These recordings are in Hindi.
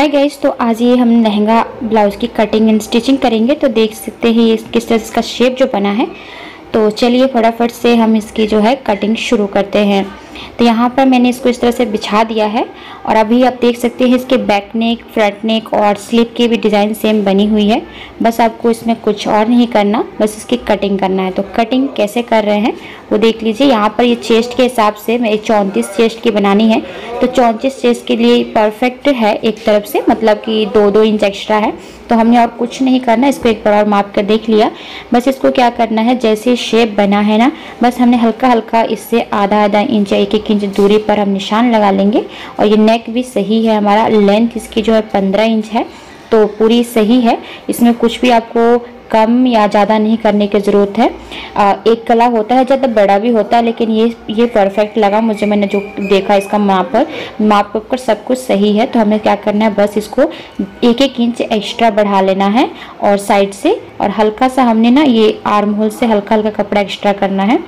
हाय गैस तो आज ये हम लहंगा ब्लाउज़ की कटिंग एंड स्टिचिंग करेंगे तो देख सकते हैं ये किस तरह इसका शेप जो बना है। तो चलिए फटाफट से हम इसकी जो है कटिंग शुरू करते हैं। तो यहाँ पर मैंने इसको इस तरह से बिछा दिया है और अभी आप देख सकते हैं इसके बैक नेक फ्रंट नेक और स्लीप की भी डिज़ाइन सेम बनी हुई है। बस आपको इसमें कुछ और नहीं करना, बस इसकी कटिंग करना है। तो कटिंग कैसे कर रहे हैं, वो देख लीजिए। यहाँ पर ये चेस्ट के हिसाब से मैं चौंतीस चेस्ट की बनानी है। तो चौंतीस चेस्ट के लिए परफेक्ट है एक तरफ़ से मतलब कि दो दो इंच एक्स्ट्रा है। तो हमने और कुछ नहीं करना, इसको एक बार और माप कर देख लिया। बस इसको क्या करना है, जैसे शेप बना है ना, बस हमने हल्का हल्का इससे आधा आधा इंच एक एक इंच दूरी पर हम निशान लगा लेंगे। और ये नेक भी सही है हमारा। लेंथ इसकी जो है पंद्रह इंच है तो पूरी सही है। इसमें कुछ भी आपको कम या ज़्यादा नहीं करने की ज़रूरत है। आ, एक गला होता है ज़्यादा बड़ा भी होता है लेकिन ये ये परफेक्ट लगा। मुझे मैंने जो देखा इसका माप पर माप कर सब कुछ सही है। तो हमें क्या करना है? बस इसको एक एक इंच एक्स्ट्रा बढ़ा लेना है और साइड से। और हल्का सा हमने ना ये आर्म होल से हल्का हल्का कपड़ा एक्स्ट्रा करना है।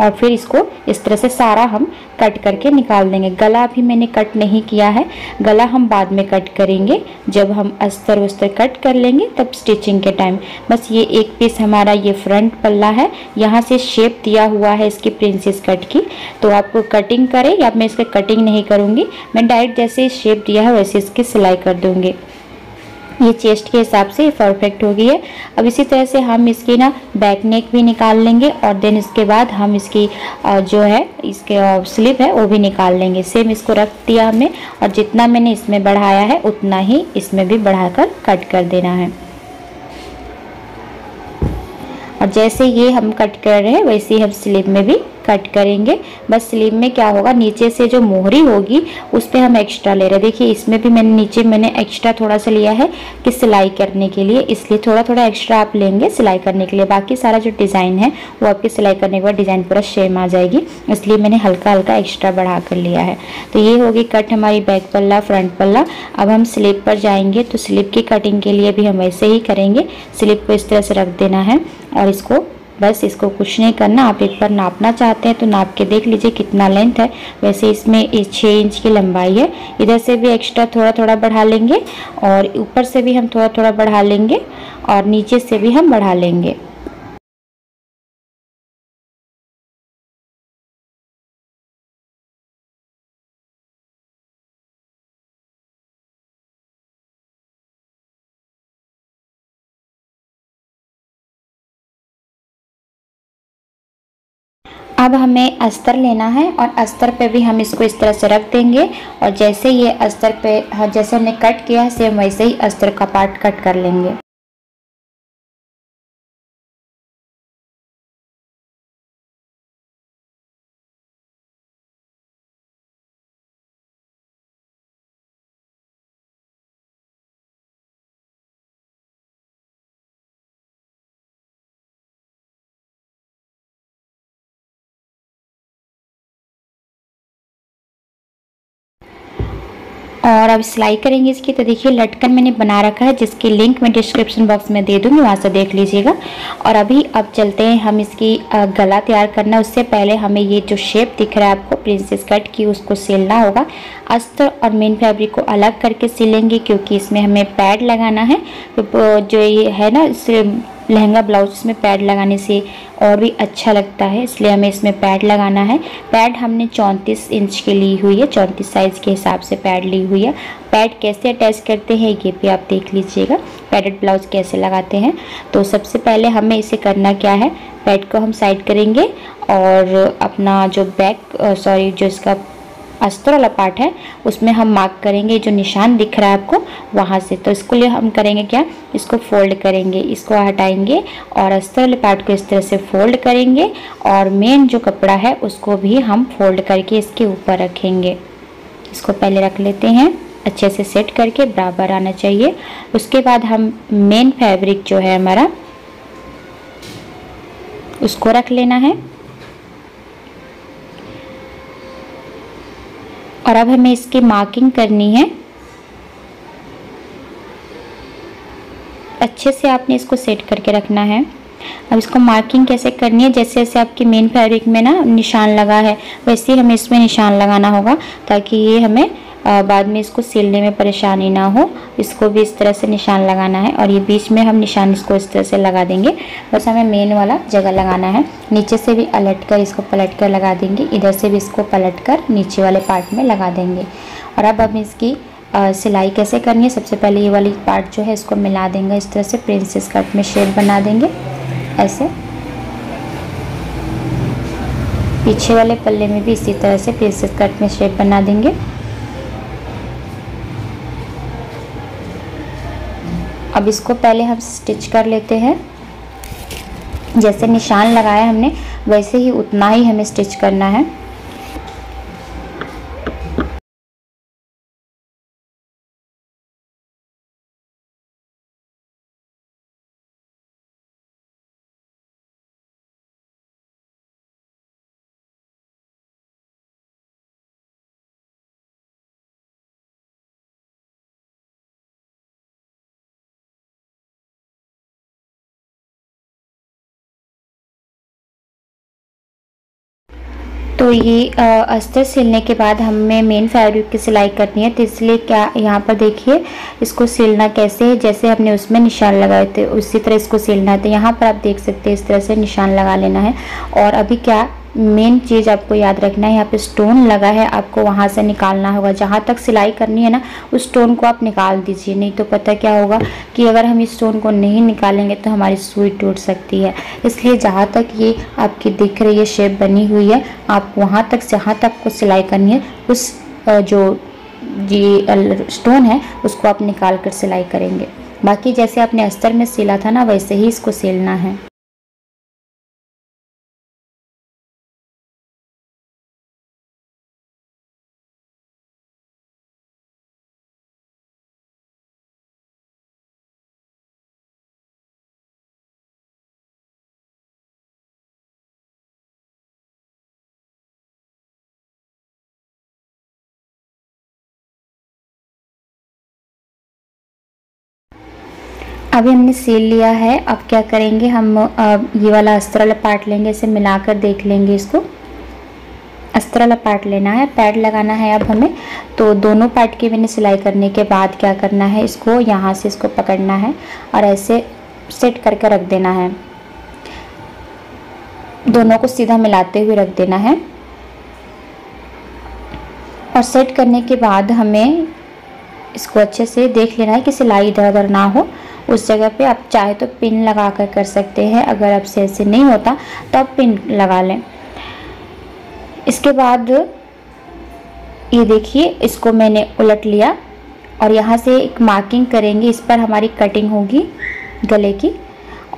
और फिर इसको इस तरह से सारा हम कट करके निकाल देंगे। गला भी मैंने कट नहीं किया है। गला हम बाद में कट करेंगे। जब हम अस्तर वस्तर कट कर लेंगे, तब स्टिचिंग के टाइम बस ये एक पीस हमारा ये फ्रंट पल्ला है। यहाँ से शेप दिया हुआ है इसकी प्रिंसेस कट की। तो आपको कटिंग करें या मैं इसका कटिंग नहीं करूँगी। मैं डायरेक्ट जैसे शेप दिया है, वैसे इसकी सिलाई कर दूँगी। ये चेस्ट के हिसाब से परफेक्ट हो गई है। अब इसी तरह से हम इसकी ना बैक नेक भी निकाल लेंगे और देन इसके बाद हम इसकी जो है, इसके स्लिप है, वो भी निकाल लेंगे। सेम इसको रख दिया हमने और जितना मैंने इसमें बढ़ाया है, उतना ही इसमें भी बढ़ाकर कट कर देना है। और जैसे ये हम कट कर रहे हैं, वैसे ही हम स्लीव में भी कट करेंगे। बस स्लीव में क्या होगा, नीचे से जो मोहरी होगी, उस पर हम एक्स्ट्रा ले रहे हैं। देखिए, इसमें भी मैंने नीचे मैंने एक्स्ट्रा थोड़ा सा लिया है कि सिलाई करने के लिए। इसलिए थोड़ा थोड़ा एक्स्ट्रा आप लेंगे सिलाई करने के लिए। बाकी सारा जो डिज़ाइन है, वो आपकी सिलाई करने के बाद डिज़ाइन पूरा सेम आ जाएगी। इसलिए मैंने हल्का हल्का एक्स्ट्रा बढ़ा कर लिया है। तो ये होगी कट हमारी बैक पल्ला फ्रंट पल्ला। अब हम स्लीप पर जाएँगे तो स्लीप की कटिंग के लिए भी हम वैसे ही करेंगे। स्लीप को इस तरह से रख देना है और इसको बस इसको कुछ नहीं करना, आप एक बार नापना चाहते हैं तो नाप के देख लीजिए कितना लेंथ है। वैसे इसमें छः इंच की लंबाई है। इधर से भी एक्स्ट्रा थोड़ा थोड़ा बढ़ा लेंगे और ऊपर से भी हम थोड़ा थोड़ा बढ़ा लेंगे और नीचे से भी हम बढ़ा लेंगे। अब हमें अस्तर लेना है और अस्तर पे भी हम इसको इस तरह से रख देंगे और जैसे ये अस्तर पे हाँ, जैसे हमने कट किया है सेम वैसे ही अस्तर का पार्ट कट कर लेंगे। और अब सिलाई करेंगे इसकी तो देखिए लटकन मैंने बना रखा है, जिसकी लिंक मैं डिस्क्रिप्शन बॉक्स में दे दूँगी, वहाँ से देख लीजिएगा। और अभी अब चलते हैं हम इसकी गला तैयार करना। उससे पहले हमें ये जो शेप दिख रहा है आपको प्रिंसेस कट की, उसको सिलना होगा। अस्तर और मेन फैब्रिक को अलग करके सिलेंगे, क्योंकि इसमें हमें पैड लगाना है। तो जो ये है ना लहंगा ब्लाउज में पैड लगाने से और भी अच्छा लगता है, इसलिए हमें इसमें पैड लगाना है। पैड हमने चौंतीस इंच की ली हुई है, चौंतीस साइज़ के हिसाब से पैड ली हुई है। पैड कैसे अटैच करते हैं, ये भी आप देख लीजिएगा। पैडेड ब्लाउज कैसे लगाते हैं। तो सबसे पहले हमें इसे करना क्या है, पैड को हम साइड करेंगे और अपना जो बैक सॉरी जो इसका अस्तर वाला पार्ट है, उसमें हम मार्क करेंगे, जो निशान दिख रहा है आपको, वहाँ से। तो इसको लिए हम करेंगे क्या? इसको फोल्ड करेंगे, इसको हटाएँगे और अस्तर वाले पार्ट को इस तरह से फोल्ड करेंगे और मेन जो कपड़ा है, उसको भी हम फोल्ड करके इसके ऊपर रखेंगे। इसको पहले रख लेते हैं, अच्छे से सेट करके बराबर आना चाहिए। उसके बाद हम मेन फैब्रिक जो है हमारा, उसको रख लेना है। और अब हमें इसकी मार्किंग करनी है। अच्छे से आपने इसको सेट करके रखना है। अब इसको मार्किंग कैसे करनी है? जैसे जैसे आपकी मेन फैब्रिक में ना निशान लगा है, वैसे ही हमें इसमें निशान लगाना होगा ताकि ये हमें बाद में इसको सिलने में परेशानी ना हो। इसको भी इस तरह से निशान लगाना है और ये बीच में हम निशान इसको इस तरह से लगा देंगे। बस हमें मेन वाला जगह लगाना है। नीचे से भी अलट कर इसको पलट कर लगा देंगे। इधर से भी इसको पलट कर नीचे वाले पार्ट में लगा देंगे। और अब हम इसकी सिलाई कैसे करनी है? सबसे पहले ये वाली पार्ट जो है इसको मिला देंगे। इस तरह से प्रिंसेस कट में शेप बना देंगे। ऐसे। पीछे वाले पल्ले में भी इसी तरह से प्रिंसेस कट में शेप बना देंगे। अब इसको पहले हम स्टिच कर लेते हैं। जैसे निशान लगाया हमने, वैसे ही उतना ही हमें स्टिच करना है। ये अस्तर सिलने के बाद हमें मेन फैब्रिक की सिलाई करनी है तो इसलिए क्या यहाँ पर देखिए, इसको सिलना कैसे है, जैसे हमने उसमें निशान लगाए थे, उसी तरह इसको सिलना है। तो यहाँ पर आप देख सकते हैं, इस तरह से निशान लगा लेना है। और अभी क्या मेन चीज़ आपको याद रखना है, यहाँ पे स्टोन लगा है, आपको वहाँ से निकालना होगा। जहाँ तक सिलाई करनी है ना, उस स्टोन को आप निकाल दीजिए। नहीं तो पता क्या होगा कि अगर हम इस स्टोन को नहीं निकालेंगे तो हमारी सुई टूट सकती है। इसलिए जहाँ तक ये आपकी दिख रही है शेप बनी हुई है, आप वहाँ तक, जहाँ तक को सिलाई करनी है, उस जो ये स्टोन है, उसको आप निकाल कर सिलाई करेंगे। बाकी जैसे आपने अस्तर में सिला था ना, वैसे ही इसको सिलना है। अभी हमने सील लिया है, अब क्या करेंगे, हम ये वाला अस्त्र पार्ट लेंगे, इसे मिलाकर देख लेंगे इसको। अस्त्र वाला पार्ट लेना है पैड लगाना है अब हमें तो दोनों पार्ट की मैंने सिलाई करने के बाद क्या करना है, इसको यहाँ से इसको पकड़ना है और ऐसे सेट करके रख देना है। दोनों को सीधा मिलाते हुए रख देना है। और सेट करने के बाद हमें इसको अच्छे से देख लेना है कि सिलाई इधर उधर ना हो। उस जगह पे आप चाहे तो पिन लगा कर कर सकते हैं। अगर आपसे ऐसे नहीं होता तो आप पिन लगा लें। इसके बाद ये देखिए, इसको मैंने उलट लिया और यहाँ से एक मार्किंग करेंगे। इस पर हमारी कटिंग होगी गले की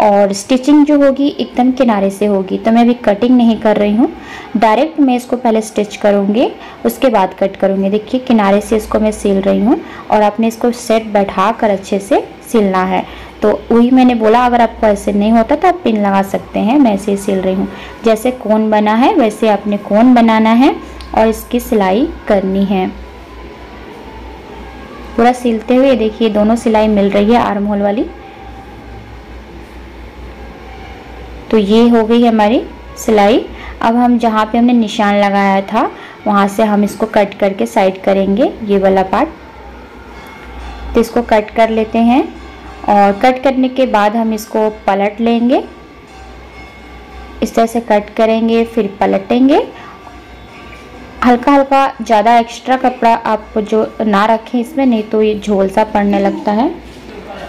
और स्टिचिंग जो होगी एकदम किनारे से होगी। तो मैं अभी कटिंग नहीं कर रही हूँ। डायरेक्ट मैं इसको पहले स्टिच करूँगी, उसके बाद कट करूँगी। देखिए, किनारे से इसको मैं सिल रही हूँ और आपने इसको सेट बैठा कर अच्छे से सिलना है। तो वही मैंने बोला, अगर आपको ऐसे नहीं होता तो आप पिन लगा सकते हैं, मैं ऐसे सिल रही हूँ। जैसे कोन बना है, वैसे आपने कोन बनाना है और इसकी सिलाई करनी है। पूरा सिलते हुए देखिए, दोनों सिलाई मिल रही है आर्म होल वाली। तो ये हो गई हमारी सिलाई। अब हम जहाँ पे हमने निशान लगाया था, वहाँ से हम इसको कट करके साइड करेंगे, ये वाला पार्ट तो इसको कट कर लेते हैं और कट करने के बाद हम इसको पलट लेंगे। इस तरह से कट करेंगे, फिर पलटेंगे। हल्का हल्का ज़्यादा एक्स्ट्रा कपड़ा आप जो ना रखें इसमें, नहीं तो ये झोल सा पड़ने लगता है।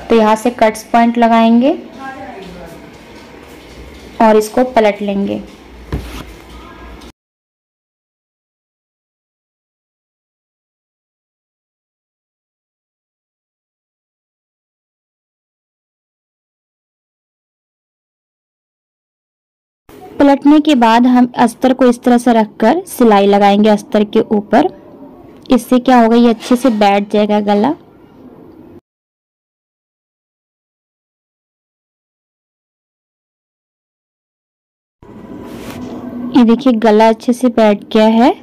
तो यहाँ से कट्स पॉइंट लगाएँगे और इसको पलट लेंगे। पलटने के बाद हम अस्तर को इस तरह से रखकर सिलाई लगाएँगे अस्तर के ऊपर। इससे क्या होगा, ये अच्छे से बैठ जाएगा गला। ये देखिए, गला अच्छे से बैठ गया है।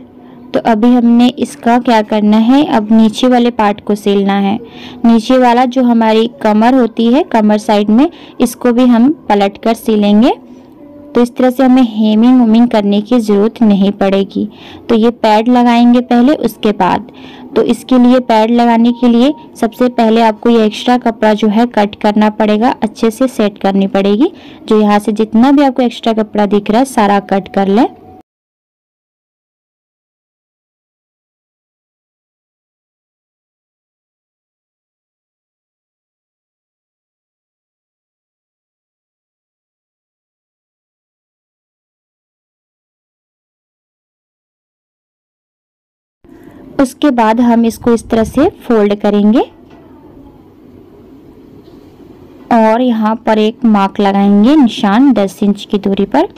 तो अभी हमने इसका क्या करना है, अब नीचे वाले पार्ट को सिलना है। नीचे वाला जो हमारी कमर होती है, कमर साइड में, इसको भी हम पलट कर सिलेंगे। तो इस तरह से हमें हेमिंग उमिंग करने की ज़रूरत नहीं पड़ेगी। तो ये पैड लगाएँगे पहले उसके बाद। तो इसके लिए पैड लगाने के लिए सबसे पहले आपको ये एक्स्ट्रा कपड़ा जो है कट करना पड़ेगा, अच्छे से सेट करनी पड़ेगी। जो यहाँ से जितना भी आपको एक्स्ट्रा कपड़ा दिख रहा है, सारा कट कर लें। उसके बाद हम इसको इस तरह से फोल्ड करेंगे। और यहाँ पर एक मार्क लगाएँगे निशान 10 इंच की दूरी पर।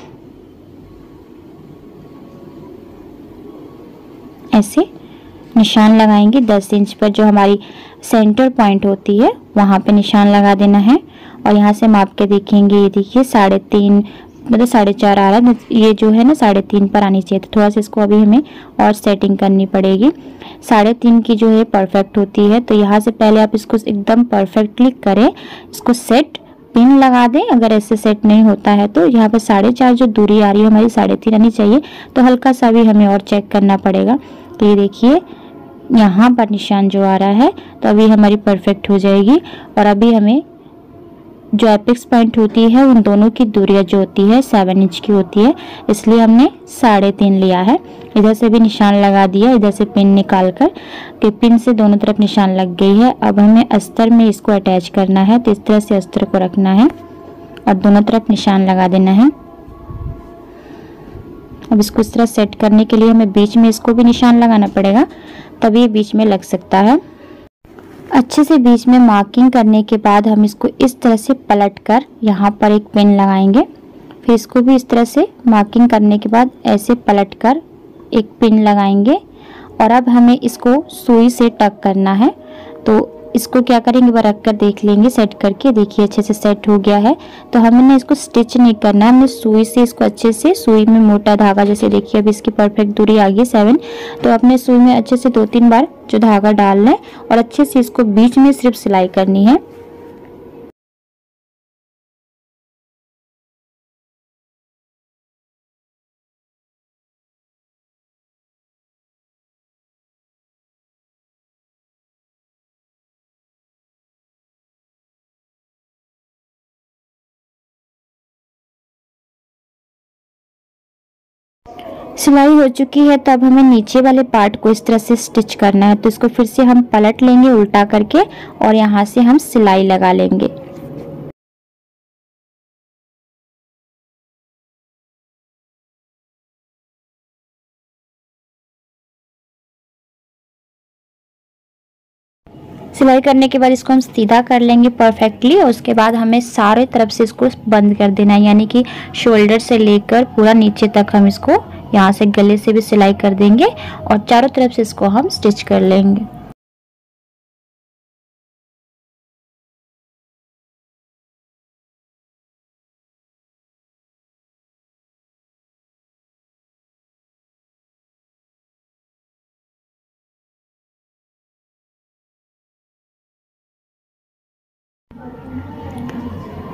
ऐसे निशान लगाएँगे 10 इंच पर, जो हमारी सेंटर पॉइंट होती है, वहाँ पे निशान लगा देना है। और यहाँ से माप के देखेंगे, ये देखिए साढ़े तीन मतलब साढ़े चार आ रहा है ये जो है ना साढ़े तीन पर आनी चाहिए तो थोड़ा सा इसको अभी हमें और सेटिंग करनी पड़ेगी। साढ़े तीन की जो है परफेक्ट होती है तो यहाँ से पहले आप इसको एकदम परफेक्टली करें, इसको सेट पिन लगा दें, अगर ऐसे सेट नहीं होता है तो। यहाँ पर साढ़े चार जो दूरी आ रही है, हमारी साढ़े तीन आनी चाहिए तो हल्का सा भी हमें और चेक करना पड़ेगा। तो ये देखिए, यहाँ पर निशान जो आ रहा है तो अभी हमारी परफेक्ट हो जाएगी, और अभी हमें जो एपिक्स पॉइंट होती है, उन दोनों की दूरिया जो होती है सेवन इंच की होती है। इसलिए हमने साढ़े तीन लिया है। इधर से भी निशान लगा दिया, इधर से पिन निकाल कर कि पिन से दोनों तरफ़ निशान लग गई है। अब हमें अस्तर में इसको अटैच करना है तो इस तरह से अस्तर को रखना है। और दोनों तरफ़ निशान लगा देना है। अब इसको इस तरह सेट करने के लिए हमें बीच में इसको भी निशान लगाना पड़ेगा, तभी ये बीच में लग सकता है। अच्छे से बीच में मार्किंग करने के बाद हम इसको इस तरह से पलट कर यहाँ पर एक पेन लगाएँगे। फिर इसको भी इस तरह से मार्किंग करने के बाद ऐसे पलट कर एक पिन लगाएँगे। और अब हमें इसको सुई से टक करना है। तो इसको क्या करेंगे? बार रख कर देख लेंगे सेट करके। देखिए, अच्छे से सेट हो गया है। तो हमें इसको स्टिच नहीं करना है। हमने सुई से इसको अच्छे से, सुई में मोटा धागा, जैसे देखिए अभी इसकी परफेक्ट दूरी आ गई सेवन तो अपने सुई में अच्छे से दो तीन बार जो धागा डालना है और अच्छे से इसको बीच में सिर्फ़ सिलाई करनी है। सिलाई हो चुकी है तो अब हमें नीचे वाले पार्ट को इस तरह से स्टिच करना है। तो इसको फिर से हम पलट लेंगे उल्टा करके और यहाँ से हम सिलाई लगा लेंगे। सिलाई करने के बाद इसको हम सीधा कर लेंगे परफेक्टली और उसके बाद हमें सारे तरफ़ से इसको बंद कर देना है, यानी कि शोल्डर से लेकर पूरा नीचे तक हम इसको यहाँ से गले से भी सिलाई कर देंगे और चारों तरफ़ से इसको हम स्टिच कर लेंगे।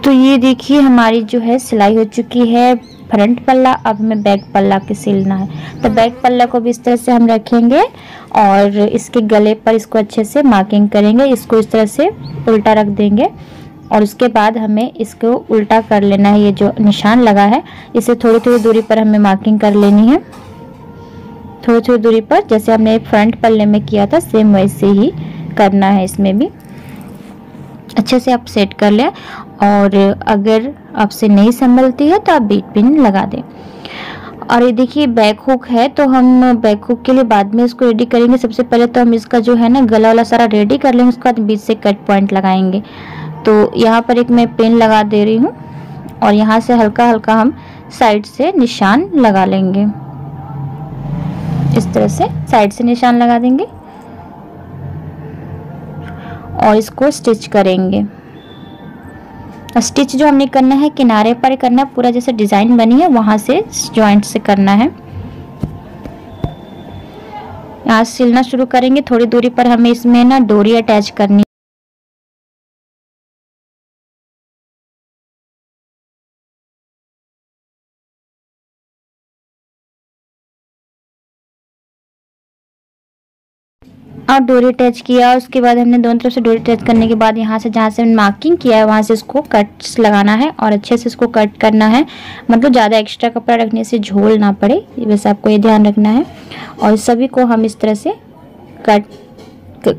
तो ये देखिए हमारी जो है सिलाई हो चुकी है। फ्रंट पल्ला अब हमें बैक पल्ला के सिलना है। तो बैक पल्ला को भी इस तरह से हम रखेंगे और इसके गले पर इसको अच्छे से मार्किंग करेंगे। इसको इस तरह से उल्टा रख देंगे और उसके बाद हमें इसको उल्टा कर लेना है। ये जो निशान लगा है इसे थोड़ी थोड़ी दूरी पर हमें मार्किंग कर लेनी है। थोड़ी थोड़ी दूरी पर जैसे हमने फ्रंट पल्ले में किया था सेम वैसे ही करना है इसमें भी। अच्छे से आप सेट कर लें और अगर आपसे नहीं संभलती है तो आप बीट पिन लगा दें। और ये देखिए बैक हुक है तो हम बैक हुक के लिए बाद में इसको रेडी करेंगे। सबसे पहले तो हम इसका जो है ना, गला वाला सारा रेडी कर लेंगे, उसके बाद बीच से कट पॉइंट लगाएँगे। तो यहाँ पर एक मैं पेन लगा दे रही हूँ और यहाँ से हल्का हल्का हम साइड से निशान लगा लेंगे। इस तरह से साइड से निशान लगा देंगे। और इसको स्टिच करेंगे। स्टिच जो हमने करना है, किनारे पर करना है, पूरा जैसे डिज़ाइन बनी है, वहाँ से ज्वाइंट से करना है। यहाँ सिलना शुरू करेंगे, थोड़ी दूरी पर हमें इसमें ना डोरी अटैच करनी और डोरी अटैच किया, उसके बाद हमने दोनों तरफ़ से डोरी अटैच करने के बाद यहाँ से जहाँ से मार्किंग किया है, वहाँ से इसको कट्स लगाना है और अच्छे से इसको कट करना है। मतलब ज़्यादा एक्स्ट्रा कपड़ा रखने से झोल ना पड़े वैसे आपको ये ध्यान रखना है। और सभी को हम इस तरह से कट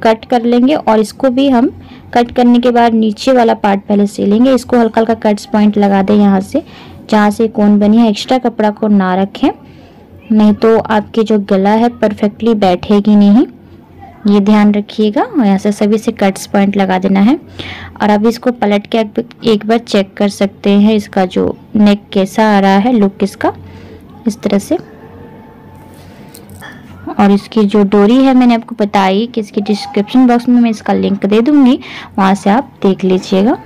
कट कर लेंगे और इसको भी हम कट करने के बाद नीचे वाला पार्ट पहले सी लेंगे। इसको हल्का हल्का कट्स पॉइंट लगा दें यहाँ से, जहाँ से कौन बनी है। एक्स्ट्रा कपड़ा को ना रखें, नहीं तो आपके जो गला है परफेक्टली बैठेगी नहीं। ये ध्यान रखिएगा और यहाँ से सभी से कट्स पॉइंट लगा देना है। और अब इसको पलट के एक बार चेक कर सकते हैं इसका जो नेक कैसा आ रहा है लुक इसका इस तरह से। और इसकी जो डोरी है, मैंने आपको बताई कि इसकी डिस्क्रिप्शन बॉक्स में मैं इसका लिंक दे दूँगी, वहाँ से आप देख लीजिएगा।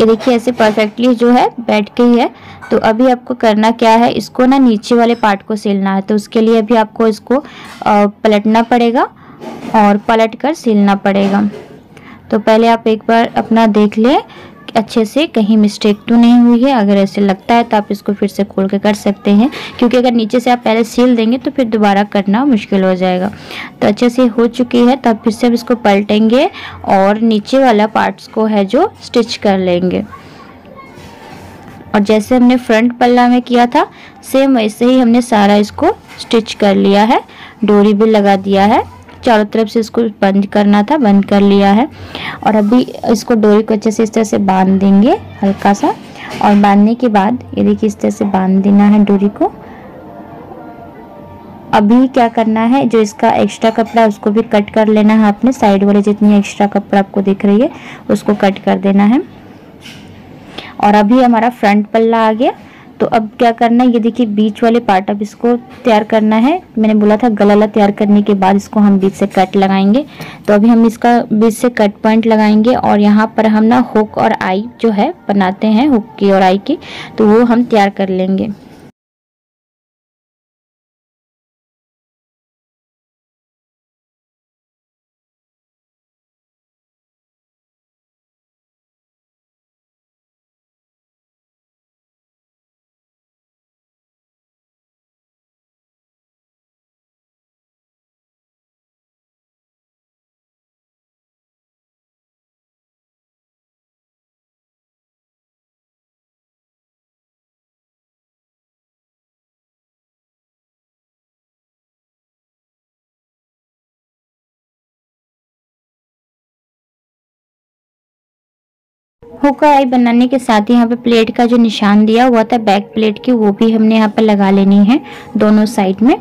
ये देखिए, ऐसे परफेक्टली जो है, बैठ गई है तो अभी आपको करना क्या है, इसको ना नीचे वाले पार्ट को सिलना है। तो उसके लिए अभी आपको इसको पलटना पड़ेगा और पलट कर सिलना पड़ेगा। तो पहले आप एक बार अपना देख लें अच्छे से कहीं मिस्टेक तो नहीं हुई है। अगर ऐसे लगता है तो आप इसको फिर से खोल के कर सकते हैं। क्योंकि अगर नीचे से आप पहले सील देंगे तो फिर दोबारा करना मुश्किल हो जाएगा। तो अच्छे से हो चुकी है तो आप फिर से अब इसको पलटेंगे और नीचे वाला पार्ट्स को है जो स्टिच कर लेंगे। और जैसे हमने फ्रंट पल्ला में किया था सेम वैसे ही हमने सारा इसको स्टिच कर लिया है। डोरी भी लगा दिया है। चारों तरफ़ से इसको बंद करना था, बंद कर लिया है। और अभी इसको डोरी को अच्छे से इस तरह से बाँध देंगे हल्का सा। और बांधने के बाद, ये देखिए इस तरह से बाँध देना है डोरी को। अभी क्या करना है, जो इसका एक्स्ट्रा कपड़ा उसको भी कट कर लेना है आपने। साइड वाले जितनी एक्स्ट्रा कपड़ा आपको दिख रही है, उसको कट कर देना है। और अभी हमारा फ्रंट पल्ला आ गया। तो अब क्या करना है? ये देखिए, बीच वाले पार्ट अब इसको तैयार करना है। मैंने बोला था गलाला तैयार करने के बाद इसको हम बीच से कट लगाएँगे। तो अभी हम इसका बीच से कट पॉइंट लगाएँगे और यहाँ पर हम ना हुक और आई जो है, बनाते हैं हुक की और आई की तो वो हम तैयार कर लेंगे। हुक्का आई बनाने के साथ ही यहाँ पे प्लेट का जो निशान दिया हुआ था बैक प्लेट की, वो भी हमने यहाँ पर लगा लेनी है, दोनों साइड में।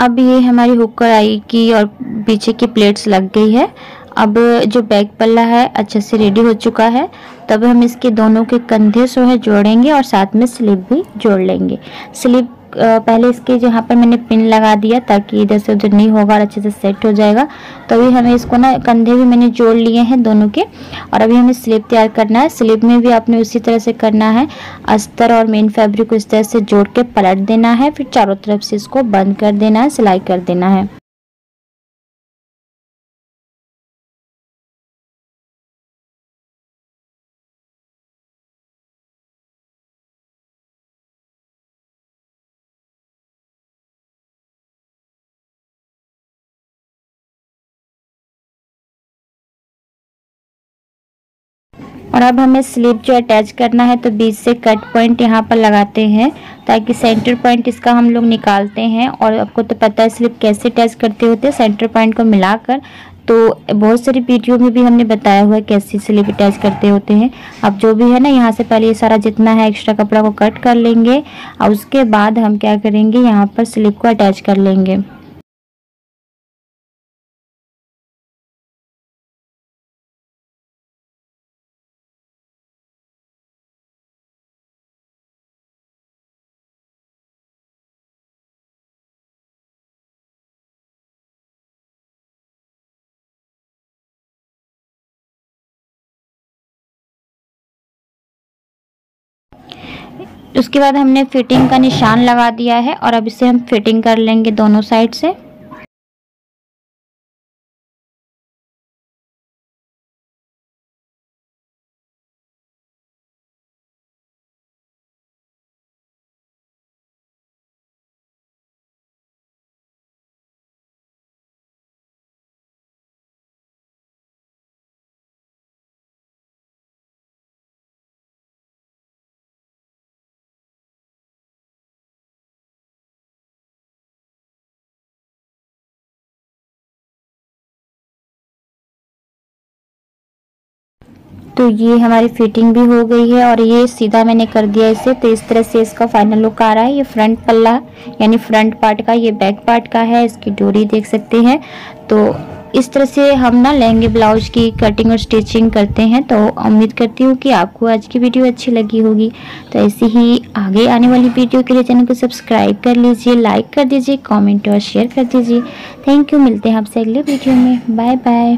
अब ये हमारी हुक्कर आई की और पीछे की प्लेट्स लग गई है। अब जो बैक पल्ला है, अच्छे से रेडी हो चुका है। तब हम इसके दोनों के कंधे सो है जोड़ेंगे और साथ में स्लिप भी जोड़ लेंगे। स्लिप पहले इसके जहाँ पर मैंने पिन लगा दिया ताकि इधर से उधर नहीं होगा और अच्छे से सेट हो जाएगा। तो अभी हमें इसको ना कंधे भी मैंने जोड़ लिए हैं दोनों के। और अभी हमें स्लिप तैयार करना है। स्लिप में भी आपने उसी तरह से करना है। अस्तर और मेन फैब्रिक को इस तरह से जोड़ के पलट देना है। फिर चारों तरफ़ से इसको बंद कर देना है, सिलाई कर देना है। और अब हमें स्लीप जो अटैच करना है तो बीच से कट पॉइंट यहाँ पर लगाते हैं, ताकि सेंटर पॉइंट इसका हम लोग निकालते हैं। और आपको तो पता है स्लिप कैसे अटैच करते होते हैं सेंटर पॉइंट को मिलाकर। तो बहुत सारी वीडियो में भी हमने बताया हुआ है कैसे स्लिप अटैच करते होते हैं। अब जो भी है ना, यहाँ से पहले ये सारा जितना है एक्स्ट्रा कपड़ा को कट कर लेंगे। और उसके बाद हम क्या करेंगे, यहाँ पर स्लिप को अटैच कर लेंगे। उसके बाद हमने फिटिंग का निशान लगा दिया है और अब इसे हम फिटिंग कर लेंगे दोनों साइड से। तो ये हमारी फिटिंग भी हो गई है और ये सीधा मैंने कर दिया इसे। तो इस तरह से इसका फाइनल लुक आ रहा है। ये फ्रंट पल्ला, यानी फ्रंट पार्ट का, ये बैक पार्ट का है। इसकी डोरी देख सकते हैं। तो इस तरह से हम ना लहंगे ब्लाउज की कटिंग और स्टिचिंग करते हैं। तो उम्मीद करती हूँ कि आपको आज की वीडियो अच्छी लगी होगी। तो ऐसे ही आगे आने वाली वीडियो के लिए चैनल को सब्सक्राइब कर लीजिए लाइक कर दीजिए कमेंट और शेयर कर दीजिए। थैंक यू मिलते हैं आपसे अगले वीडियो में। Bye bye